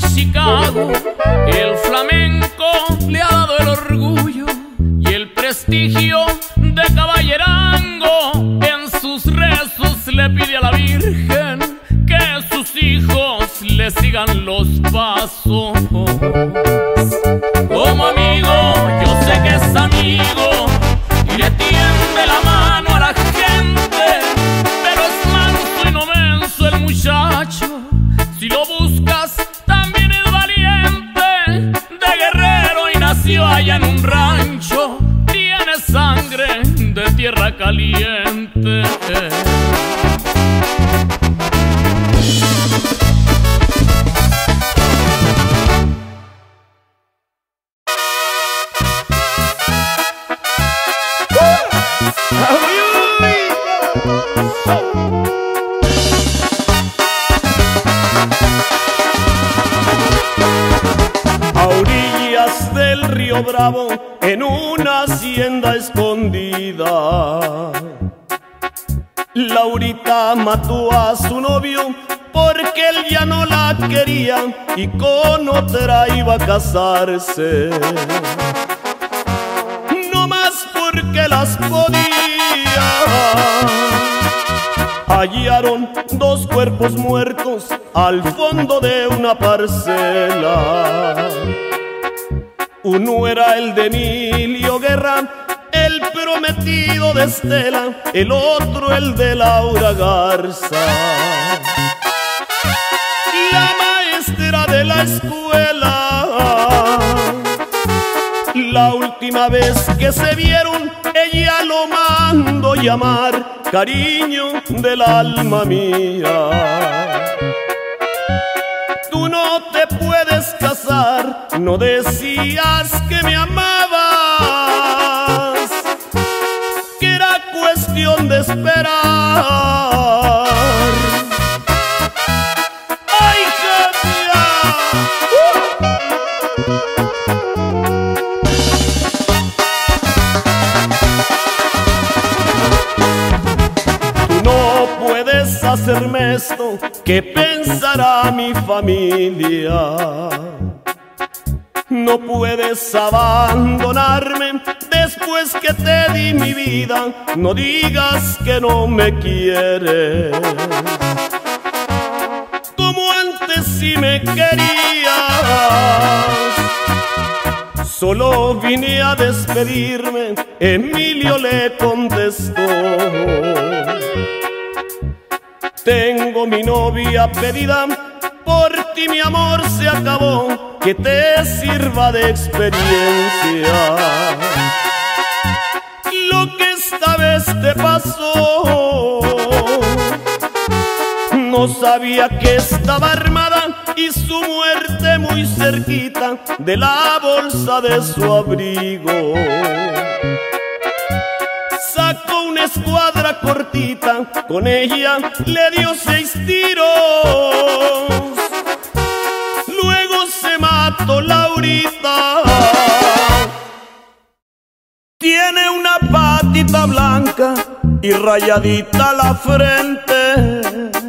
Chicago. El flamenco le ha dado el orgullo y el prestigio de caballerango. En sus rezos le pide a la Virgen que sus hijos le sigan los pasos. Caliente. Y con otra iba a casarse. No más porque las podía hallaron dos cuerpos muertos al fondo de una parcela. Uno era el de Emilio Guerra, el prometido de Estela, el otro el de Laura Garza. De la escuela. La última vez que se vieron, ella lo mandó llamar cariño del alma mía. Tú no te puedes casar, no decías que me amabas, que era cuestión de esperar. ¿Qué pensará mi familia? No puedes abandonarme después que te di mi vida, no digas que no me quieres. Como antes si me querías. Solo vine a despedirme, Emilio le contestó. Tengo mi novia pedida, por ti mi amor se acabó, que te sirva de experiencia. Lo que esta vez te pasó, no sabía que estaba armada y su muerte muy cerquita de la bolsa de su abrigo. Sacó una escuadra cortita, con ella le dio seis tiros. Luego se mató Laurita. Tiene una patita blanca y rayadita la frente.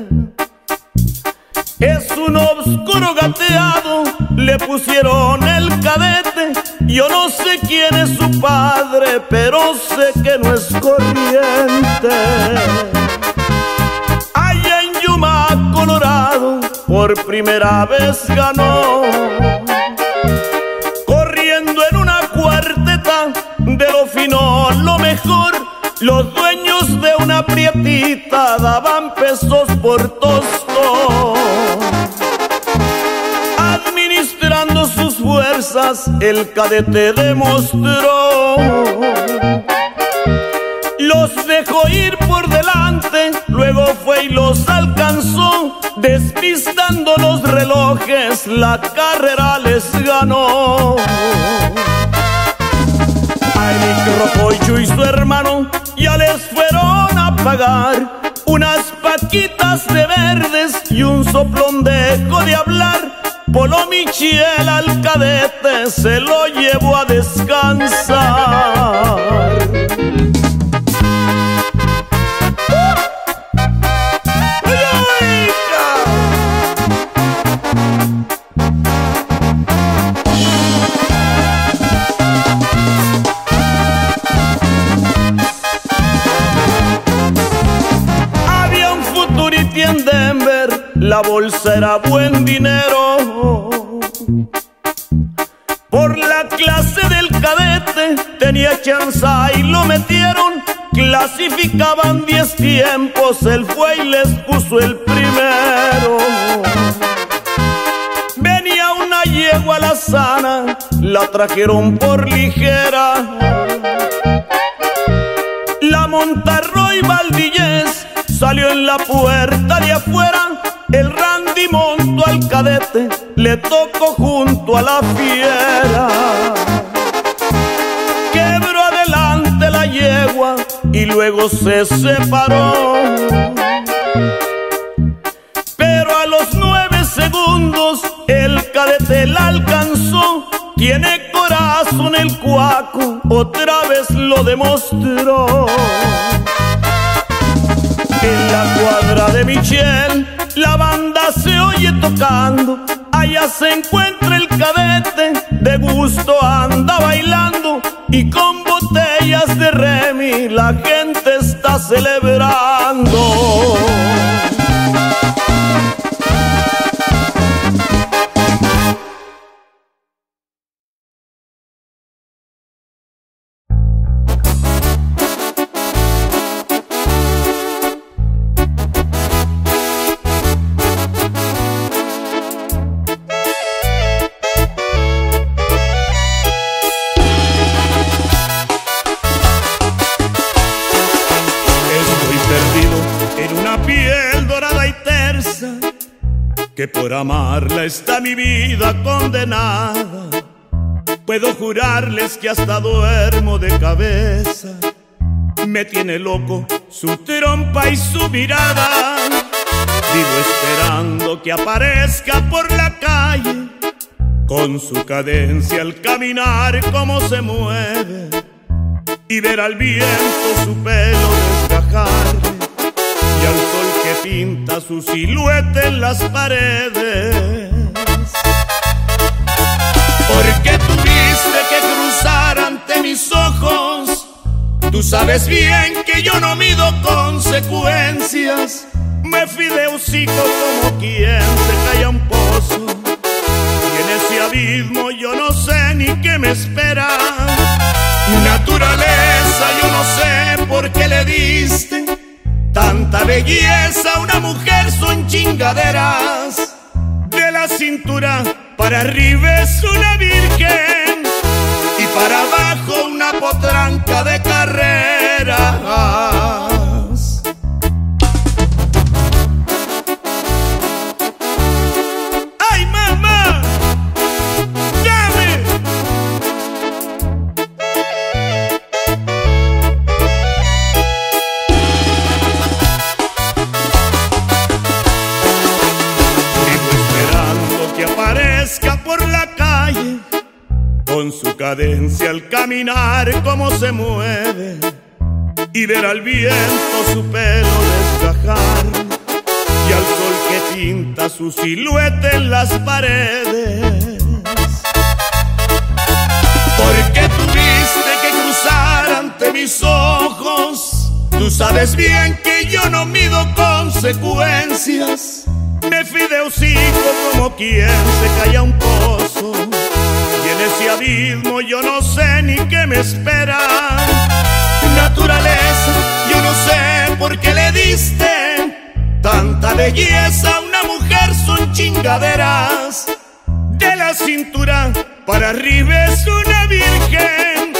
Un oscuro gateado le pusieron el cadete. Yo no sé quién es su padre, pero sé que no es corriente. Allá en Yuma, Colorado, por primera vez ganó. Corriendo en una cuarteta de lo fino, lo mejor. Los dueños de una prietita daban pesos por tosto. El cadete demostró. Los dejó ir por delante, luego fue y los alcanzó. Despistando los relojes, la carrera les ganó. Al micropocho y su hermano ya les fueron a pagar unas paquitas de verdes y un soplón dejo de hablar. Polo Michiel al cadete se lo llevó a descansar. La bolsa era buen dinero. Por la clase del cadete tenía chance y lo metieron. Clasificaban 10 tiempos, él fue y les puso el primero. Venía una yegua la sana, la trajeron por ligera. La Montarroy Valdillez salió en la puerta de afuera. El Randy montó al cadete, le tocó junto a la fiera. Quebró adelante la yegua y luego se separó. Pero a los nueve segundos el cadete la alcanzó. Tiene corazón el cuaco, otra vez lo demostró. En la cuadra de Michel, Allá se encuentra el cadete, de gusto anda bailando. Y con botellas de Remy la gente está celebrando. Está mi vida condenada. Puedo jurarles que hasta duermo de cabeza. Me tiene loco su trompa y su mirada. Vivo esperando que aparezca por la calle, con su cadencia al caminar, cómo se mueve y ver al viento su pelo desgajarle y al sol que pinta su silueta en las paredes. Tú sabes bien que yo no mido consecuencias. Me fui de hocico como quien se cae un pozo. Y en ese abismo yo no sé ni qué me espera. Naturaleza, yo no sé por qué le diste tanta belleza a una mujer, son chingaderas. De la cintura para arriba es una virgen para abajo una potranca de carreras. Al caminar, cómo se mueve y ver al viento su pelo desgajar y al sol que pinta su silueta en las paredes. Porque tuviste que cruzar ante mis ojos. Tú sabes bien que yo no mido consecuencias. Como quien se calla un pozo. Y en ese abismo yo no sé ni qué me espera. Naturaleza, yo no sé por qué le diste Tanta belleza, una mujer son chingaderas. De la cintura para arriba es una virgen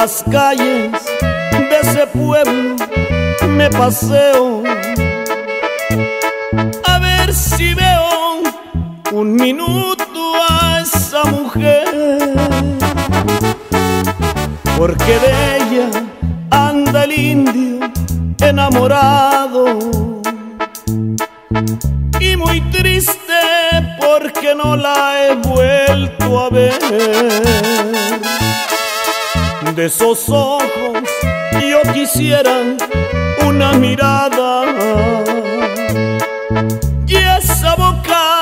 las calles de ese pueblo me paseo. A ver si veo un minuto a esa mujer, porque de ella anda el indio enamorado. Y muy triste porque no la he vuelto a ver de esos ojos yo quisiera una mirada. Y esa boca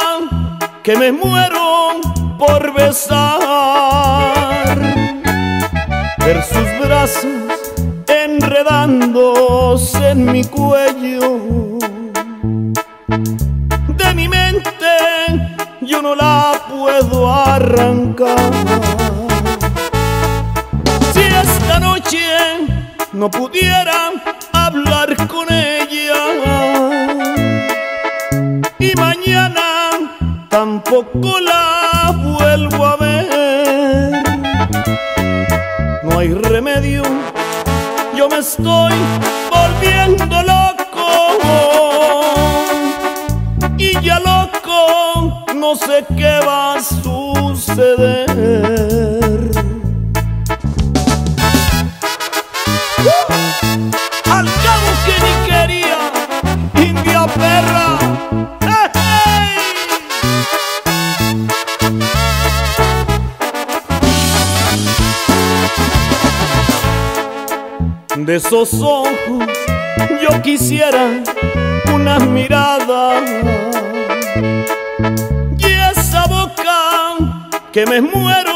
que me muero por besar ver sus brazos enredándose en mi cuello. De mi mente yo no la puedo arrancar no pudiera hablar con ella y mañana tampoco la vuelvo a ver. No hay remedio, yo me estoy esos ojos yo quisiera una mirada y esa boca que me muero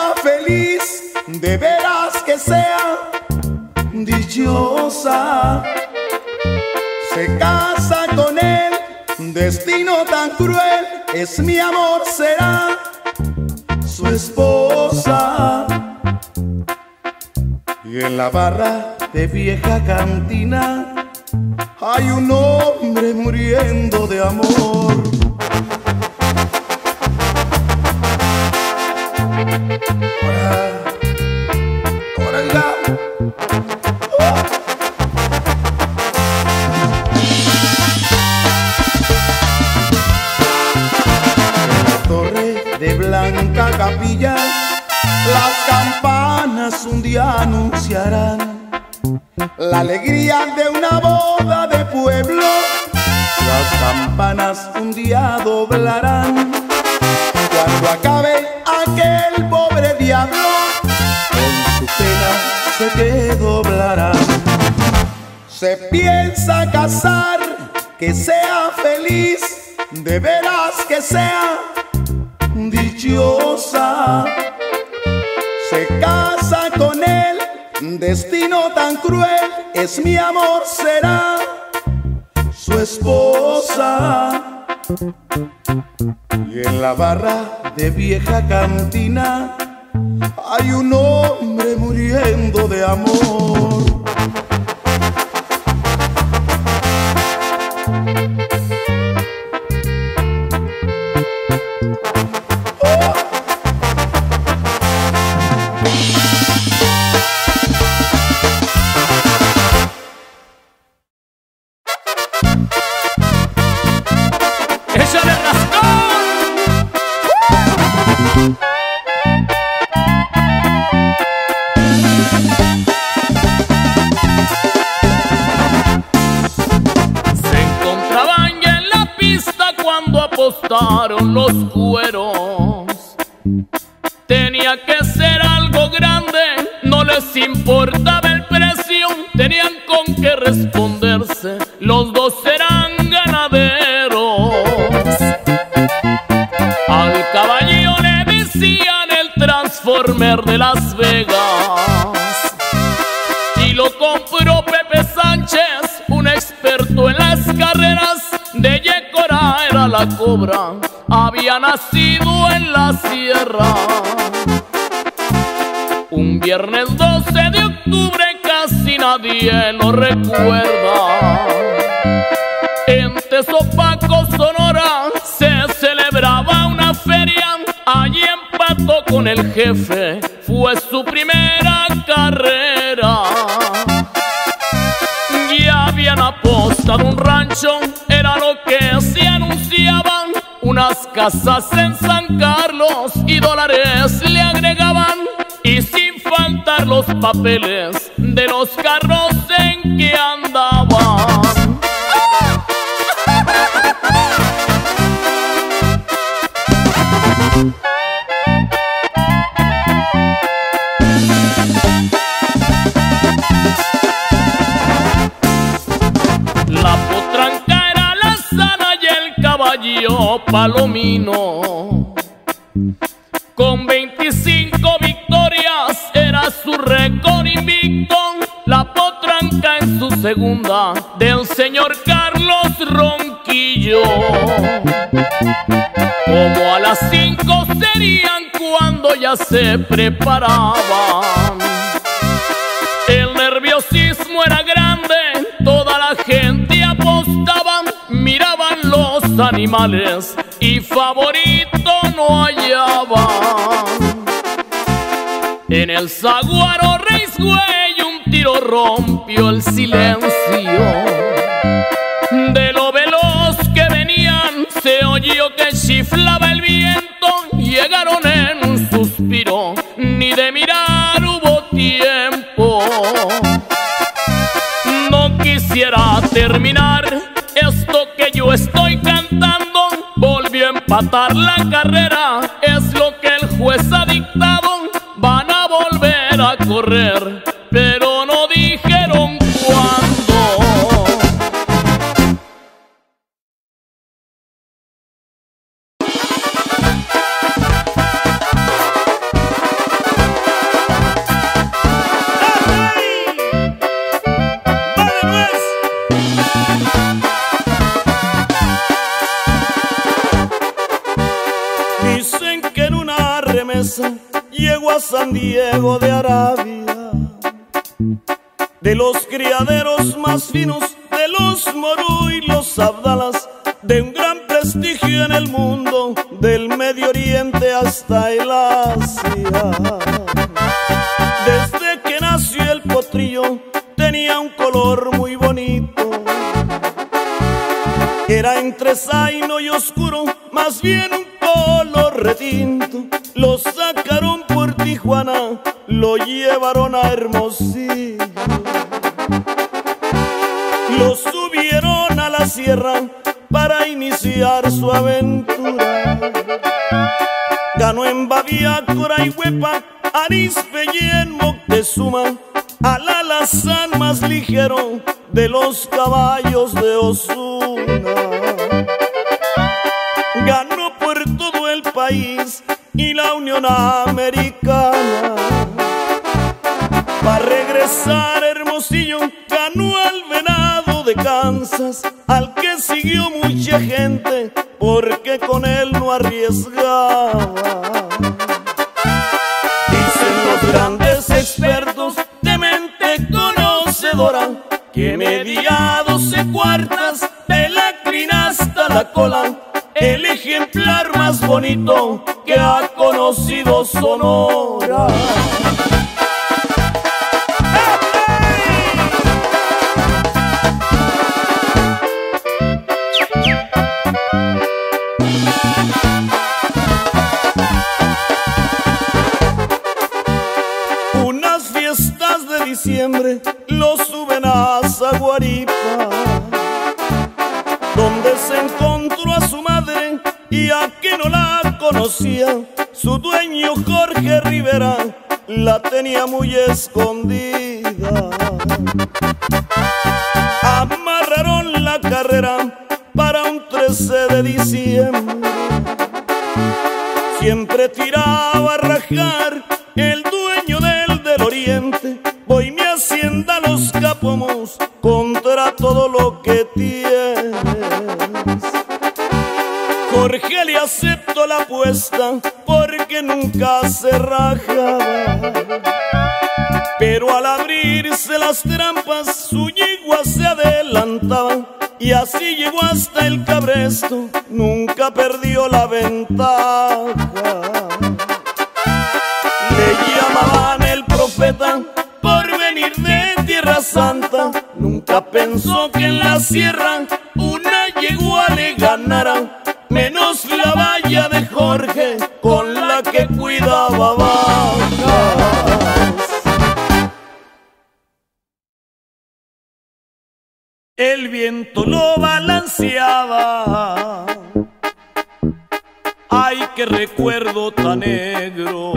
es mi amor será esposa. Y en la barra de vieja cantina hay un hombre muriendo de amor. Que sea feliz, de veras que sea dichosa. Se casa con él, destino tan cruel, es mi amor, será su esposa. Y en la barra de vieja cantina hay un hombre muriendo de amor. Había nacido en la sierra. Un viernes 12 de octubre casi nadie lo recuerda. En Tezopaco, Sonora, se celebraba una feria. Allí empató con el jefe, casas en San Carlos y dólares le agregaban. Y sin faltar los papeles de los carros en Palomino. Con 25 victorias era su récord invicto. La potranca en su segunda del señor Carlos Ronquillo. Como a las 5 serían cuando ya se preparaban. Animales y favorito no hallaba. En el saguaro Reisway un tiro rompió el silencio. De lo veloz que venían se oyó que chiflaba el viento. Llegaron en un suspiro, ni de mirar hubo tiempo. No quisiera terminar empatar la carrera es lo que el juez ha dictado. Van a volver a correr, Dicen que en una remesa llego a San Diego de Arabia, de los criaderos más finos, de los morú y los abdalas, de un gran prestigio en el mundo, del Medio Oriente hasta el Asia. Desde que nació el potrillo tenía un color muy bonito, era entre zaino y oscuro más bien un color retinto. Lo sacaron por Tijuana, lo llevaron a Hermosillo. Lo subieron a la sierra para iniciar su aventura. Ganó en Baviácora y Huepa, Arispe y en Moctezuma, al alazán más ligero de los caballos de Osuna. Ganó por todo el país y la Unión Americana. Para regresar Hermosillo, ganó al venado de Kansas, al que siguió mucha gente, porque con él no arriesgaba. Dicen los grandes expertos de mente conocedora que media doce cuartas de la crina hasta la cola, el ejemplar más bonito que ha conocido Sonora. Unas fiestas de diciembre lo suben a Zaguaripa, conocía, su dueño Jorge Rivera la tenía muy escondida. Amarraron la carrera para un 13 de diciembre. Siempre tiraba a rajar el dueño del del oriente. Voy mi hacienda a los capomos contra todo lo que tienes. Jorge le aceptó la apuesta porque nunca se rajaba. Pero al abrirse las trampas, su yegua se adelantaba y así llegó hasta el cabresto, nunca perdió la ventaja. Le llamaban el profeta por venir de Tierra Santa, nunca pensó que en la sierra una yegua le ganara, menos la valla de Jorge con la que cuidaba vacas. El viento lo balanceaba. Ay, qué recuerdo tan negro.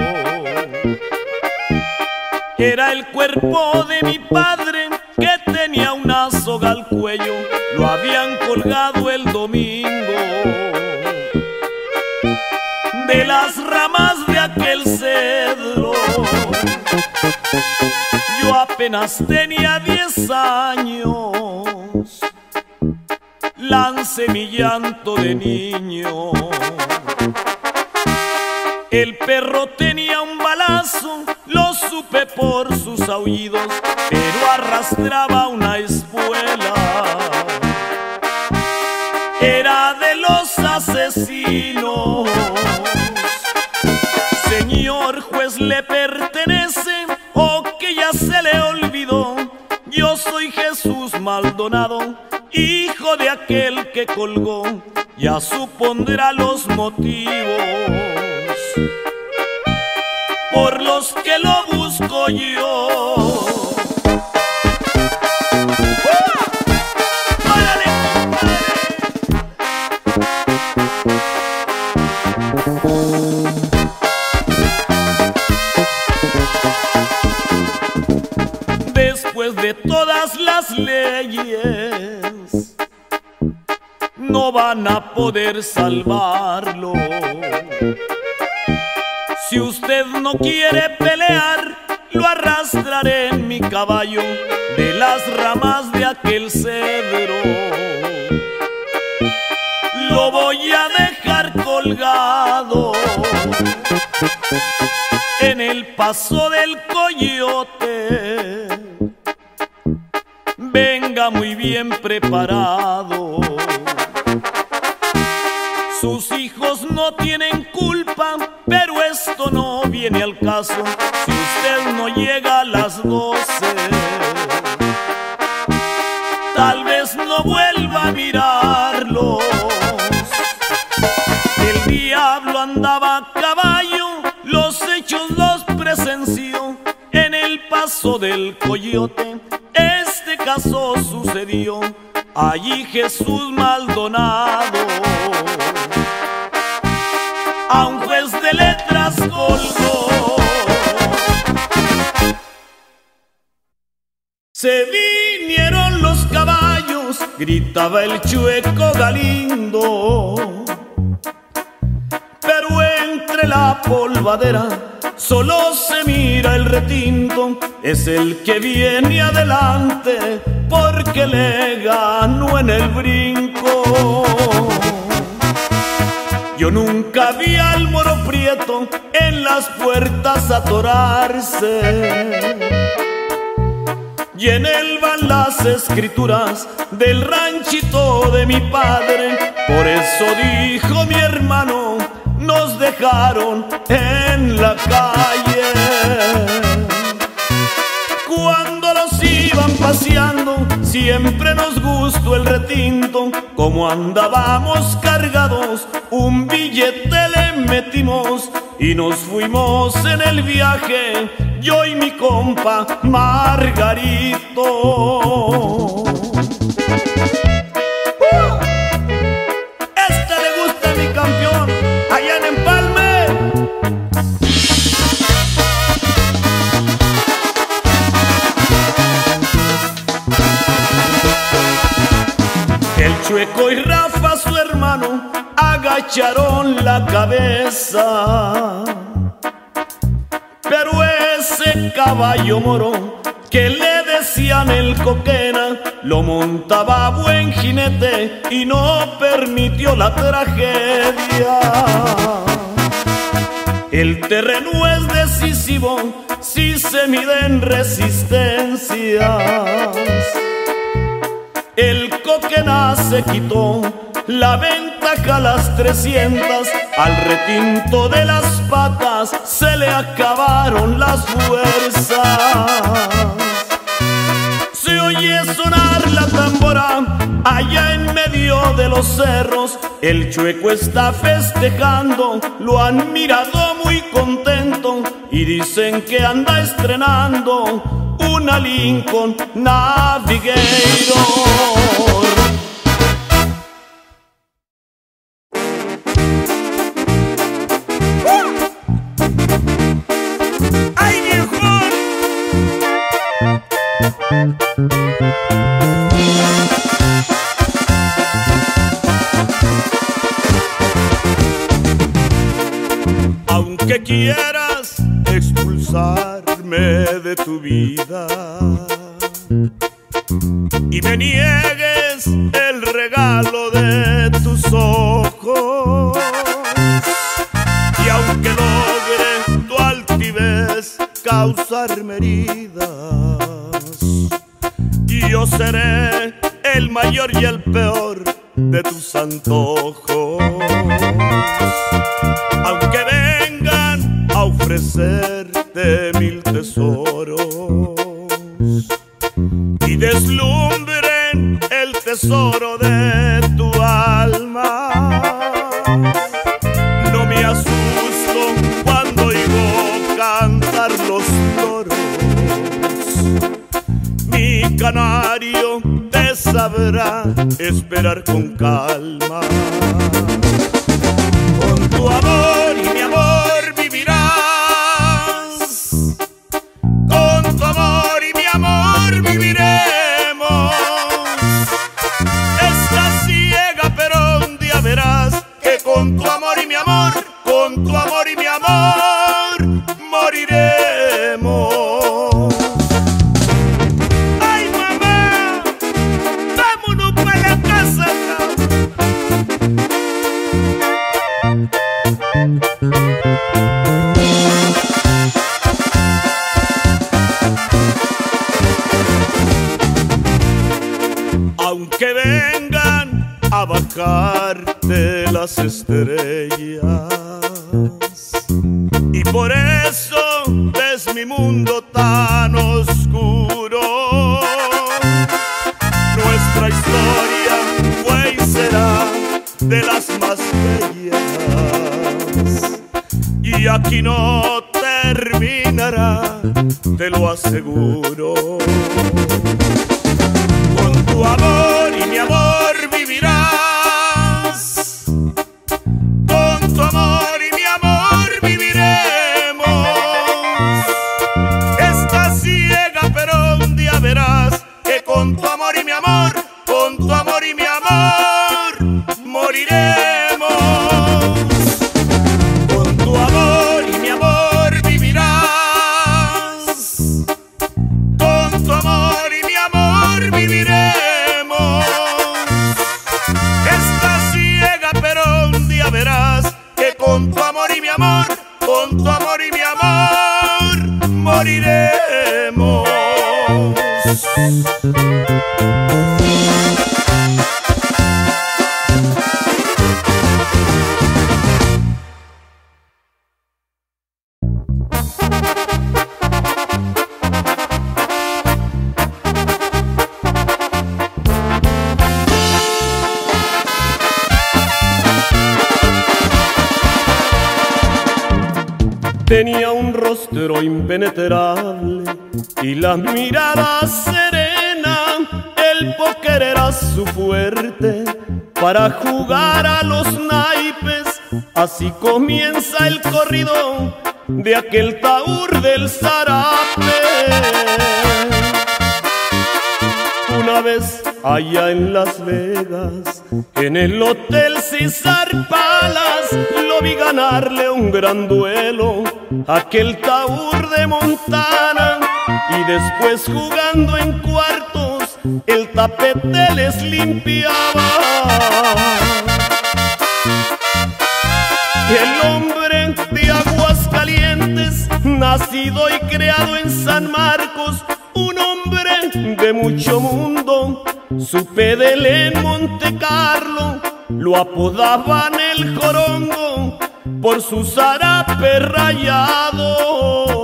Era el cuerpo de mi padre que tenía una soga al cuello. Lo habían colgado el domingo. De las ramas de aquel cedro. Yo apenas tenía diez años. Lancé mi llanto de niño. El perro tenía un balazo, lo supe por sus aullidos, pero arrastraba una espuela. Era de los asesinos. Le pertenece o que ya se le olvidó. Yo soy Jesús Maldonado, hijo de aquel que colgó, ya supondrá los motivos por los que lo busco yo. Las leyes, no van a poder salvarlo. Si usted no quiere pelear, lo arrastraré en mi caballo de las ramas de aquel cedro. Lo voy a dejar colgado en el paso del coyote muy bien preparado. Sus hijos no tienen culpa, pero esto no viene al caso si usted no llega a las doce. Tal vez no vuelva a mirarlos. El diablo andaba a caballo, los hechos los presenció en el paso del coyote. Este caso sucedió allí Jesús Maldonado a un juez de letras colgó. Se vinieron los caballos, gritaba el chueco Galindo. Pero entre la polvadera solo se mira el retinto, es el que viene adelante porque le ganó en el brinco. Yo nunca vi al moro prieto en las puertas atorarse. Y en él van las escrituras del ranchito de mi padre. Por eso dijo mi hermano, nos dejaron en la calle. Cuando los iban paseando, siempre nos gustó el retinto. Como andábamos cargados, un billete le metimos y nos fuimos en el viaje. Yo y mi compa Margarito. El chueco y Rafa, su hermano, agacharon la cabeza. Pero ese caballo moro que le decían el coquena, lo montaba buen jinete y no permitió la tragedia. El terreno es decisivo si se miden resistencias. El coquena se quitó la ventaja a las 300, al retinto de las patas se le acabaron las fuerzas. Se oye sonar la tambora allá en medio de los cerros. El chueco está festejando, lo han mirado muy contento y dicen que anda estrenando una Lincoln Navigator. Aunque quieras expulsarme tu vida y me niegues el regalo de tus ojos, y aunque logre tu altivez causarme heridas, yo seré el mayor y el peor de tus antojos. Aunque vengan a ofrecerte mil tesoros deslumbren el tesoro de tu alma. No me asusto cuando oigo cantar los loros. Mi canario te sabrá esperar con calma. Con tu amor amor con tu amor y mi amor, moriremos. De aquel taur del zarape. Una vez allá en Las Vegas, en el Hotel César Palace, lo vi ganarle un gran duelo, aquel taur de Montana, y después jugando en cuartos, el tapete les limpiaba. El hombre nacido y creado en San Marcos, un hombre de mucho mundo, supe de en Monte Carlo, lo apodaban el jorongo por su zarape rayado.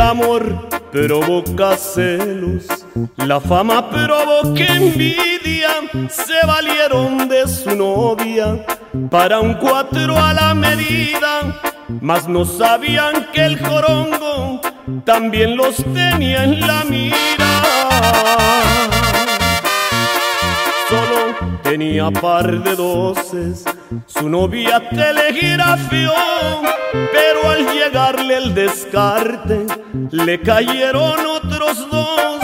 El amor provoca celos, la fama provoca envidia. Se valieron de su novia para un cuatro a la medida, mas no sabían que el jorongo también los tenía en la mira. Tenía par de doces, su novia telegrafió, pero al llegarle el descarte, le cayeron otros dos.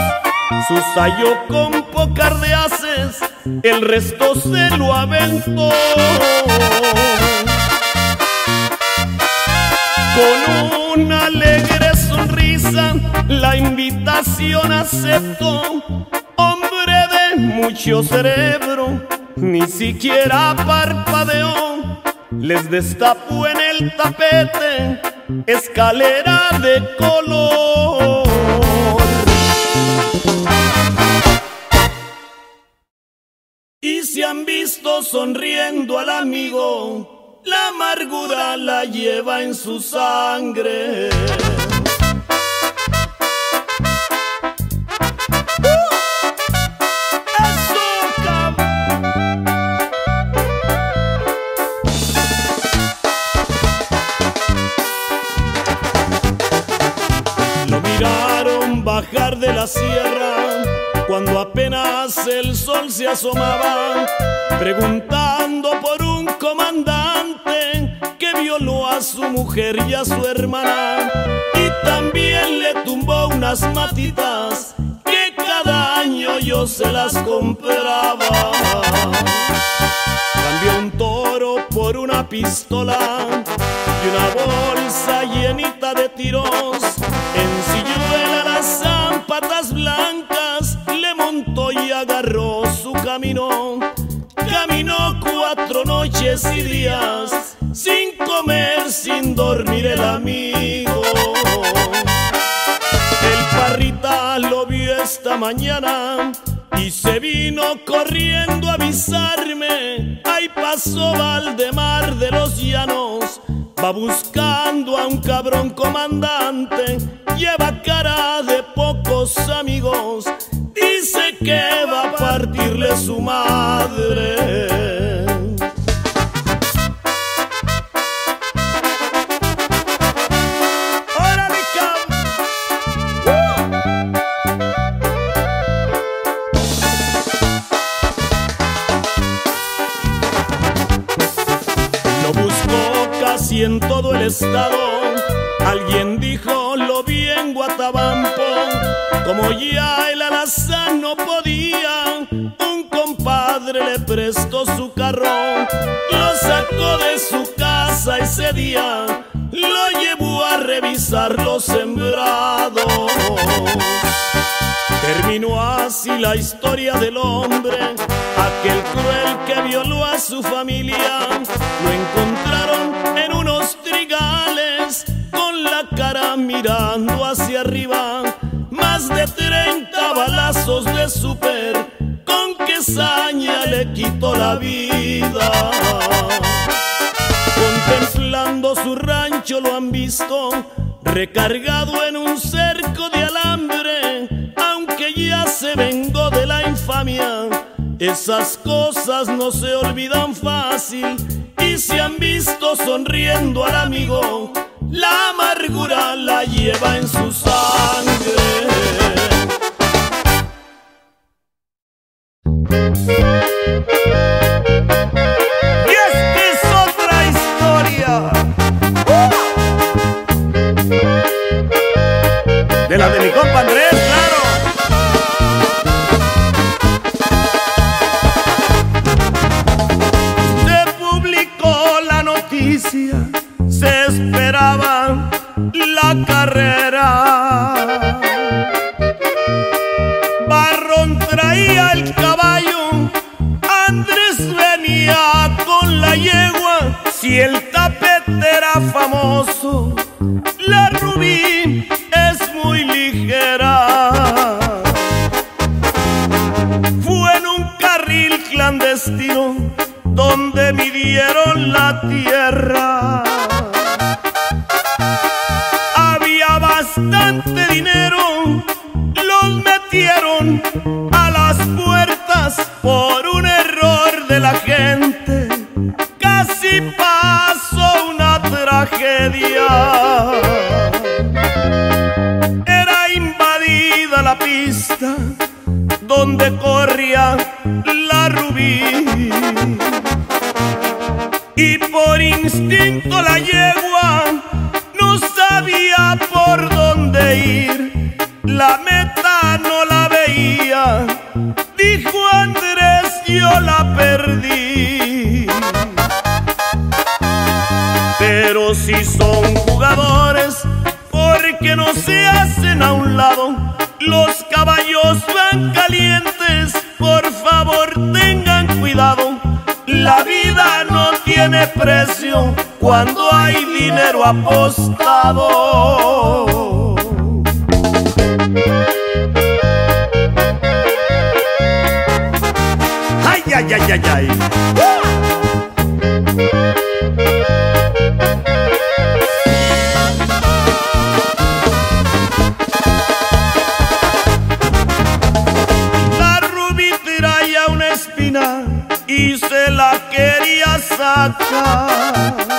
Su sayo con pocar de haces, el resto se lo aventó. Con una alegre sonrisa, la invitación aceptó. Hombre de mucho cerebro, ni siquiera parpadeó. Les destapó en el tapete escalera de color. Y se han visto sonriendo al amigo, la amargura la lleva en su sangre. De la sierra cuando apenas el sol se asomaba, preguntando por un comandante que violó a su mujer y a su hermana y también le tumbó unas matitas que cada año yo se las compraba. Cambió un toro por una pistola y una bolsa llenita de tiros. En cuatro noches y días sin comer, sin dormir el amigo. El parrita lo vio esta mañana y se vino corriendo a avisarme. Ahí pasó Valdemar de los Llanos, va buscando a un cabrón comandante, lleva cara de pocos amigos, dice que va a partirle su madre. En todo el estado. Alguien dijo, lo vi en Guatabampo, como ya el alazán no podía, un compadre le prestó su carro, lo sacó de su casa ese día, lo llevó a revisar los sembrados. Terminó así la historia del hombre, aquel cruel que violó a su familia, lo encontraron cara mirando hacia arriba, más de 30 balazos de super, con que saña le quitó la vida. Contemplando su rancho lo han visto, recargado en un cerco de alambre, aunque ya se vengó de la infamia. Esas cosas no se olvidan fácil y se han visto sonriendo al amigo. La amargura la lleva en su sangre. De la de mi compa carrera. Barrón traía el caballo, Andrés venía con la yegua. Si el tapete era famoso, la rubí es muy ligera. Fue en un carril clandestino donde midieron la tierra. Dinero, los metieron a las puertas por un error de la gente. Casi pasó una tragedia. Era invadida la pista donde corría la rubí. Y por instinto la yegua yo la perdí. Pero si son jugadores, porque no se hacen a un lado. Los caballos van calientes, por favor tengan cuidado. La vida no tiene precio cuando hay dinero apostado. Ay. La rubí traía una espina y se la quería sacar.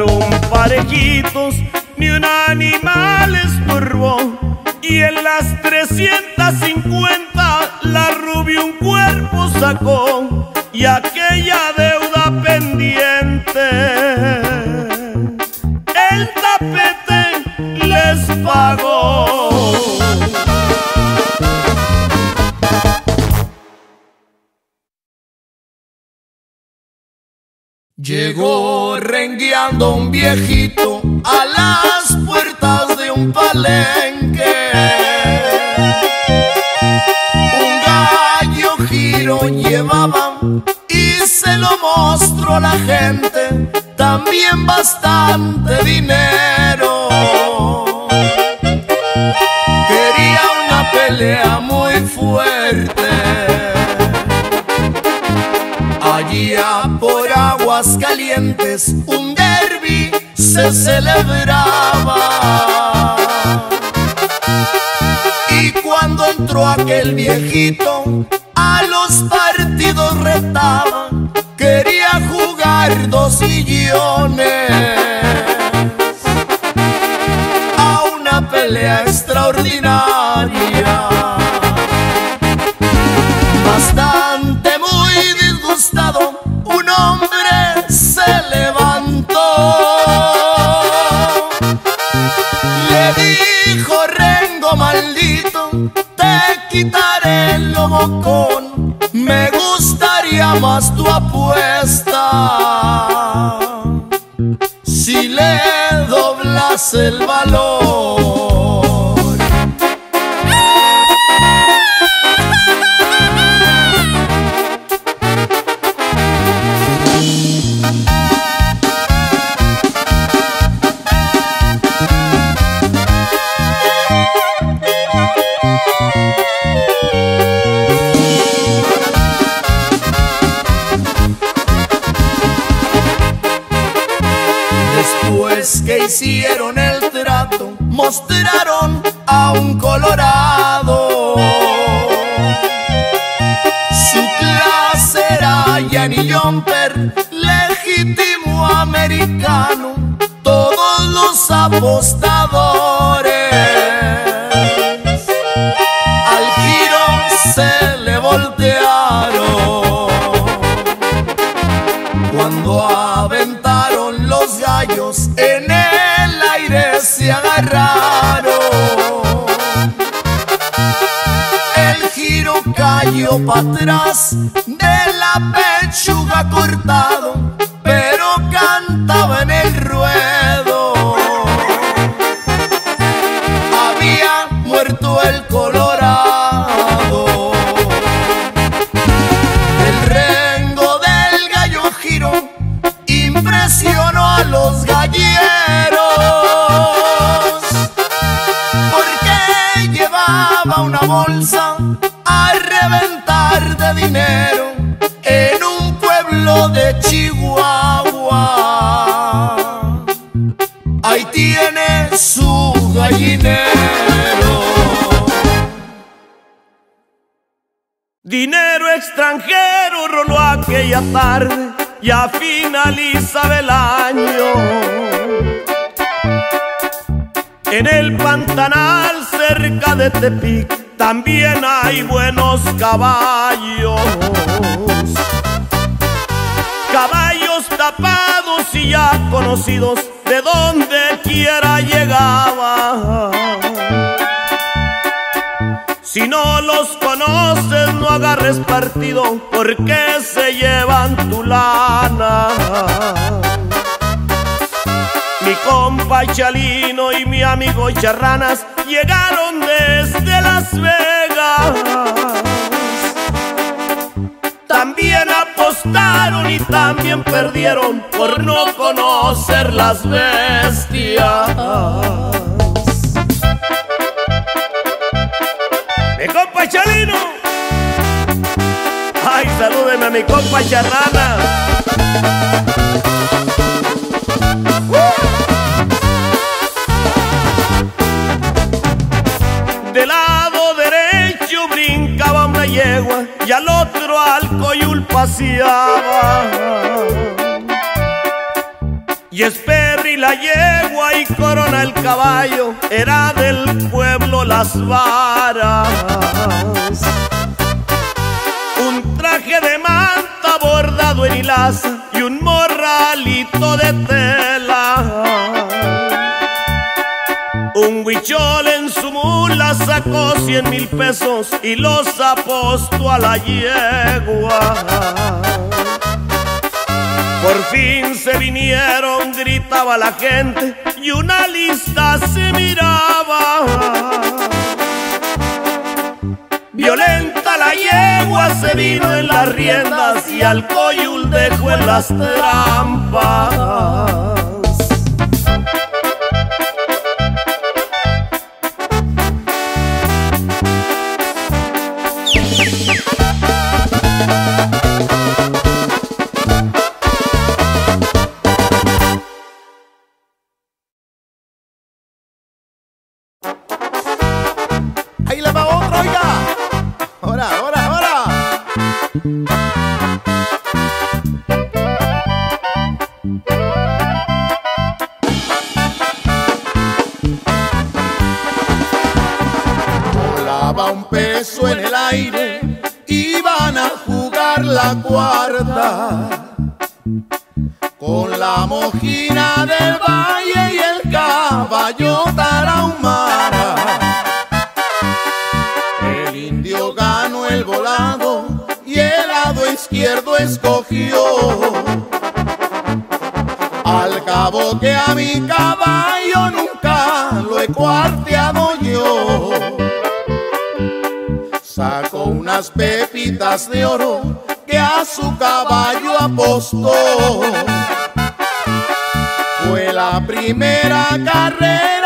um un Llegó rengueando un viejito a las puertas de un palenque. Un gallo giro llevaba y se lo mostró a la gente, también bastante dinero. Quería una pelea muy fuerte Allá por aguas calientes un derby se celebraba. Y cuando entró aquel viejito, a los partidos retaba, quería jugar dos sillones a una pelea extraordinaria. Me gustaría más tu apuesta. Si le doblas el valor. Hicieron el trato mostraron a un colorado. Su clase era Yanni Jumper, legítimo americano, todos los apostadores. Cayó para de la pechuga cortado, caballos. Caballos tapados y ya conocidos de donde quiera llegaba. Si no los conoces, no agarres partido porque se llevan tu lana. Mi compa Chalino y mi amigo Charranas llegaron desde Las Vegas. Y también perdieron por no conocer las bestias. Mi compa Chalino. Ay, salúdeme a mi compa Charranas. Del lado derecho brincaba una yegua y al otro al coyul paseaba. Y es Perry la yegua y corona el caballo, era del pueblo las varas. Un traje de manta bordado en hilaza y un morralito de tela. Un huichol en su mula sacó cien mil pesos y los apostó a la yegua. Por fin se vinieron, gritaba la gente y una lista se miraba. Violenta la yegua se vino en las riendas y al coyul dejó en las trampas. De oro que a su caballo apostó. Fue la primera carrera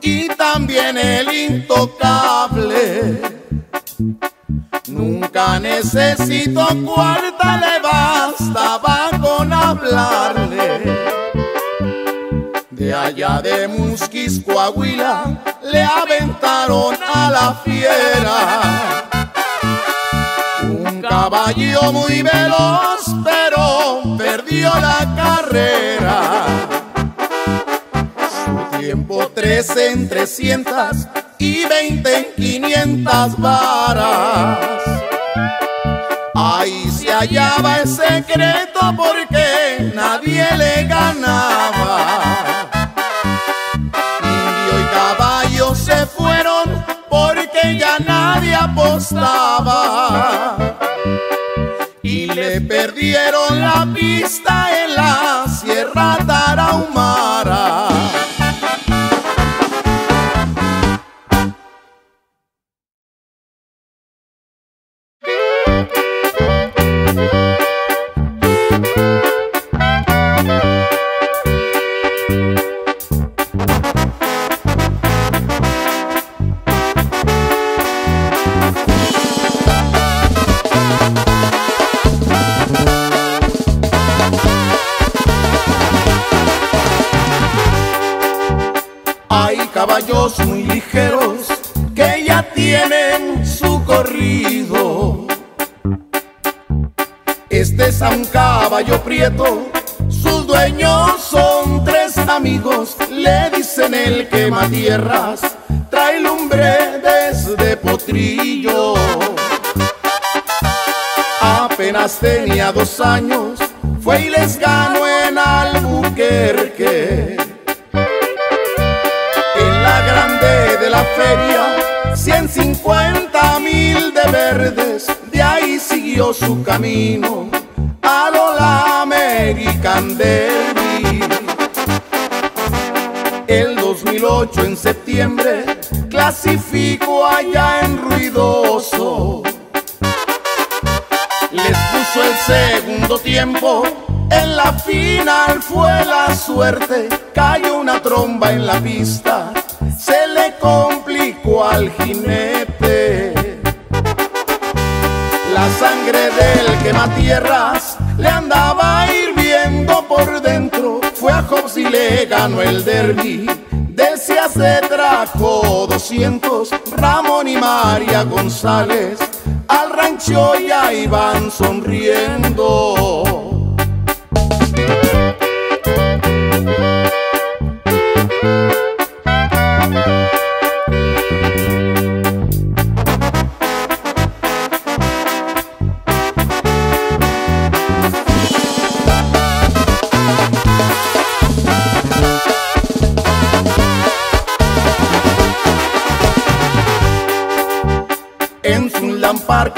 y también el intocable. Nunca necesito cuarta, le bastaba con hablarle. De allá de Musquis, Coahuila, le aventaron a la fiera. Un caballo muy veloz, pero perdió la carrera tiempo tres en trescientas y veinte en quinientas varas. Ahí se hallaba el secreto porque nadie le ganaba. Indio y caballo se fueron porque ya nadie apostaba. Y le perdieron la pista en la Sierra Tarahumara. Muy ligeros que ya tienen su corrido. Este es un caballo prieto, sus dueños son tres amigos, le dicen el quema tierras, trae lumbre desde potrillo. Apenas tenía dos años, fue y les ganó en Albuquerque feria 150 mil de verdes, de ahí siguió su camino a lo American Derby. El 2008 en septiembre clasificó allá en Ruidoso. Les puso el segundo tiempo, en la final fue la suerte, cayó una tromba en la pista, se le complicó al jinete. La sangre del quematierras le andaba hirviendo por dentro. Fue a Hobbs y le ganó el derby. Decia se trajo 200. Ramón y María González al rancho ya iban sonriendo.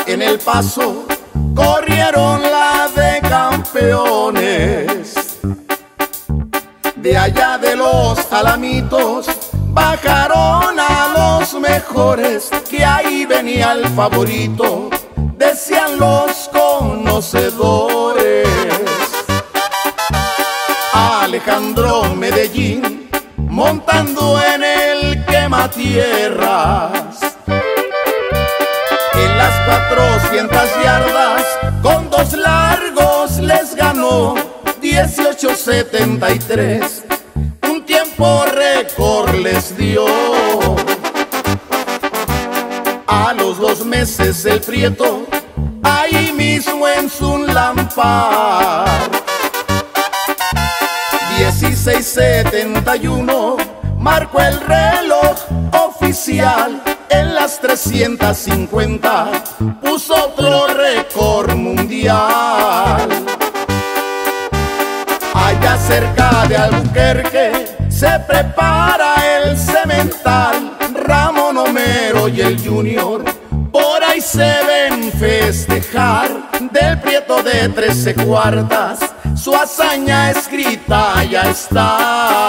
En el paso corrieron la de campeones. De allá de los alamitos bajaron a los mejores, que ahí venía el favorito, decían los conocedores. Alejandro Medellín montando en el quema tierras 400 yardas con dos largos les ganó 18.73 un tiempo récord les dio. A los dos meses el prieto ahí mismo en su lampar 16.71 marcó el reloj oficial en las 350 puso otro récord mundial. Allá cerca de Albuquerque se prepara el cemental. Ramón Homero y el Junior por ahí se ven festejar del prieto de 13 cuartas. Su hazaña escrita ya está.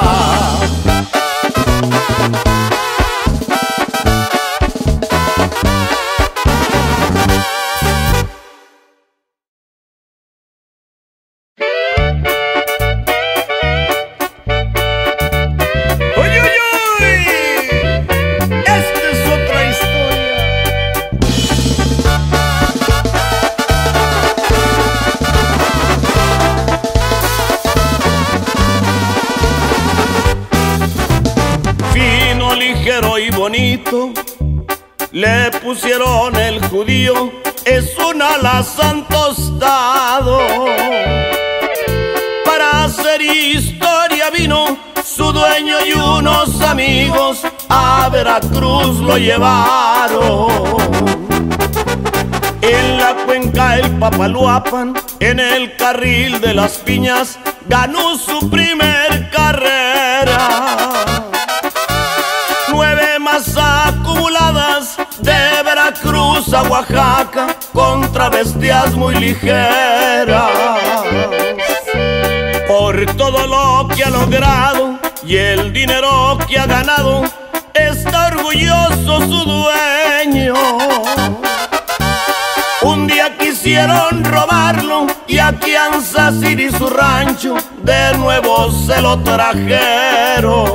El judío, es un alazán tostado. Para hacer historia vino su dueño y unos amigos a Veracruz lo llevaron. En la cuenca el Papaluapan, en el carril de las piñas, ganó su primer Veracruz a Oaxaca contra bestias muy ligeras. Por todo lo que ha logrado y el dinero que ha ganado, está orgulloso su dueño. Un día quisieron robarlo y aquí Kansas y su rancho de nuevo se lo trajeron.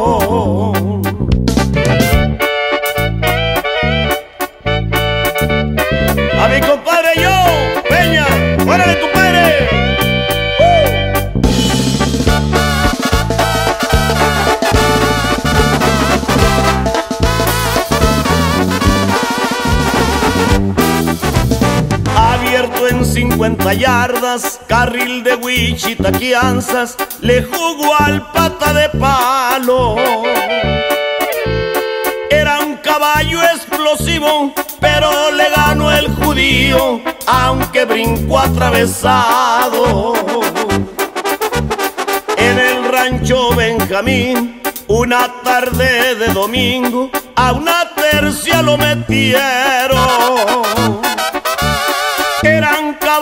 50 yardas, carril de Wichita, Kansas, le jugó al pata de palo. Era un caballo explosivo, pero le ganó el judío, aunque brincó atravesado. En el rancho Benjamín, Una tarde de domingo a una tercia lo metieron.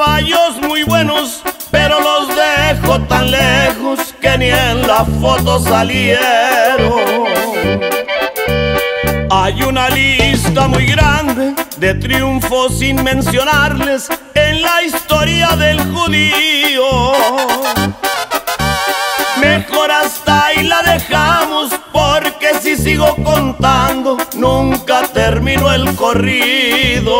Caballos muy buenos, pero los dejo tan lejos que ni en la foto salieron. Hay una lista muy grande de triunfos sin mencionarles en la historia del judío. Mejor hasta ahí la dejamos porque si sigo contando nunca termino el corrido.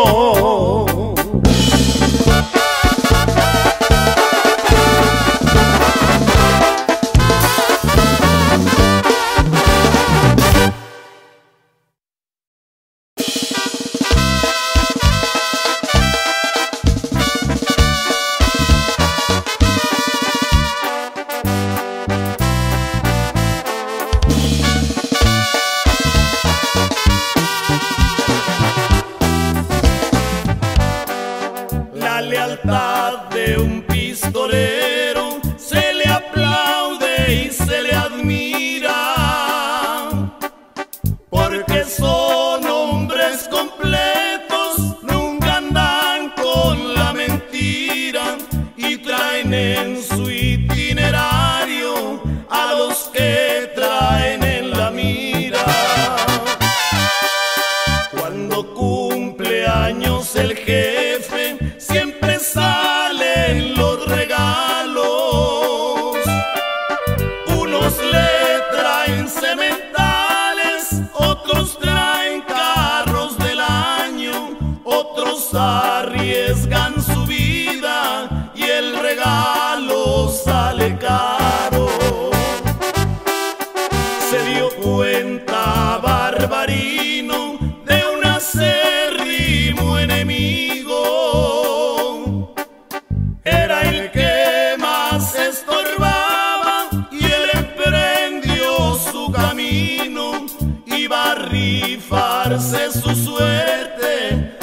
Llevárselo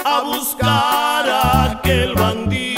al jefe.